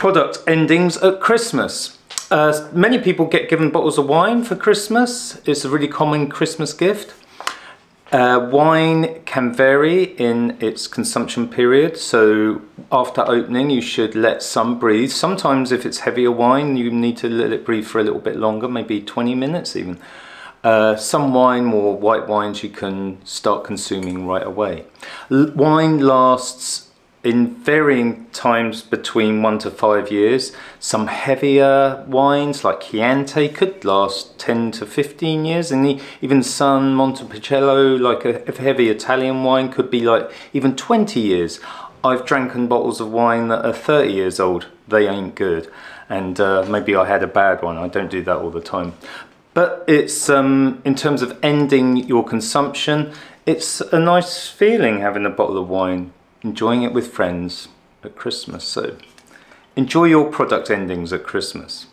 Product endings at Christmas. Uh, many people get given bottles of wine for Christmas. It's a really common Christmas gift. Uh, wine can vary in its consumption period, so after opening you should let some breathe. Sometimes if it's heavier wine you need to let it breathe for a little bit longer, maybe 20 minutes even. Uh, some wine, more white wines, you can start consuming right away. L wine lasts in varying times between one to five years. Some heavier wines like Chianti could last 10 to 15 years and even San Montepulciano, like a heavy Italian wine, could be like even 20 years. I've drank bottles of wine that are 30 years old. They ain't good. And uh, maybe I had a bad one. I don't do that all the time. But it's, um, in terms of ending your consumption, it's a nice feeling having a bottle of wine enjoying it with friends at Christmas. So enjoy your product endings at Christmas.